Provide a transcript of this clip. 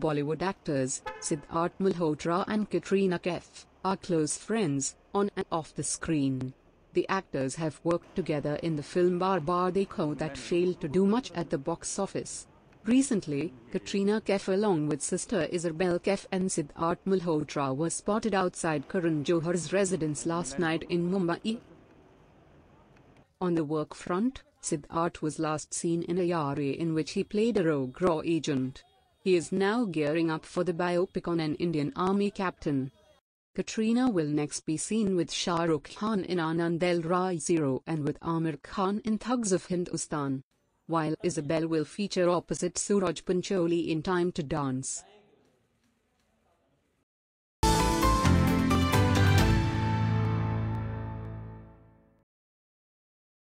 Bollywood actors, Sidharth Malhotra and Katrina Kaif, are close friends, on and off the screen. The actors have worked together in the film Baar Baar Dekho that failed to do much at the box office. Recently, Katrina Kaif along with sister Isabelle Kaif and Sidharth Malhotra were spotted outside Karan Johar's residence last night in Mumbai. On the work front, Sidharth was last seen in Aiyaary in which he played a rogue raw agent. He is now gearing up for the biopic on an Indian Army captain. Katrina will next be seen with Shah Rukh Khan in Aanand Rai Zero and with Aamir Khan in Thugs of Hindustan while Isabelle will feature opposite Suraj Pancholi in Time to Dance.